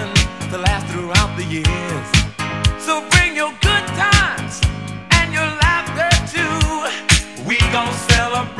fun to last throughout the years. So bring your good times and your laughter too. We gon' celebrate.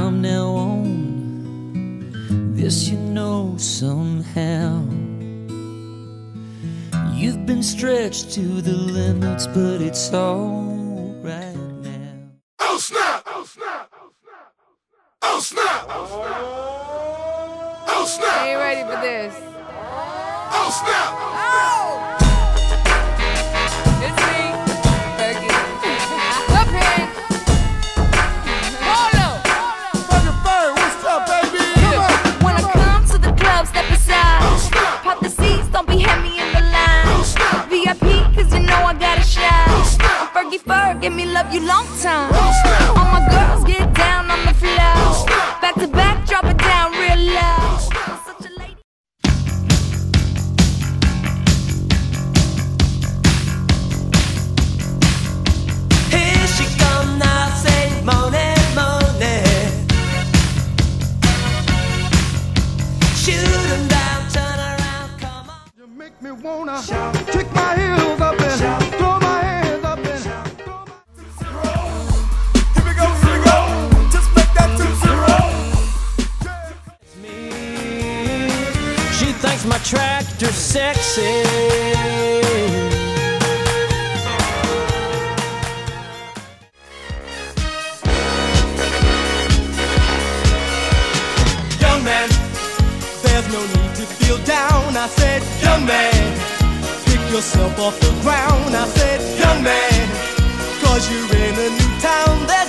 From now on. This you know somehow. You've been stretched to the limits, but it's alright now. Oh Snap oh snap! Oh snap! Oh snap! Oh snap! Ain't ready for this. Oh snap! Make me wanna kick my heels up and throw my hands up and throw my Here we go, here we go! Just make that tootsie roll! me. She thinks my tractor sexy. Feel down. I said, young man, pick yourself off the ground. I said, young man, cause you're in a new town.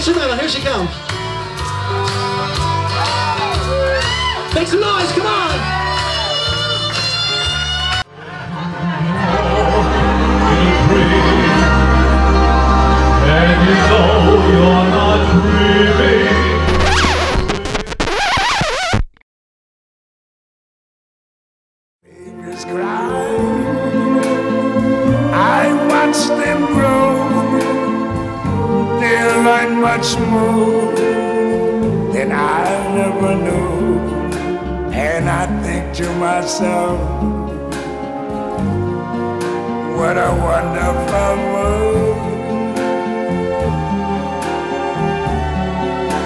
Here she comes. Make some noise. Come on. You're not much more than I never knew. And I think to myself, what a wonderful world.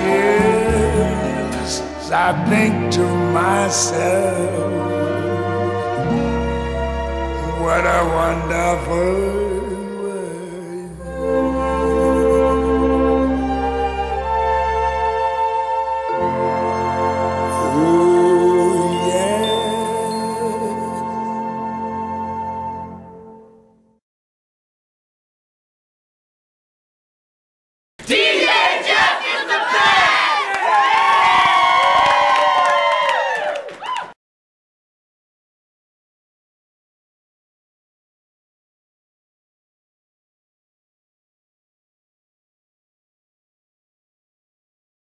Yes, I think to myself. What a wonderful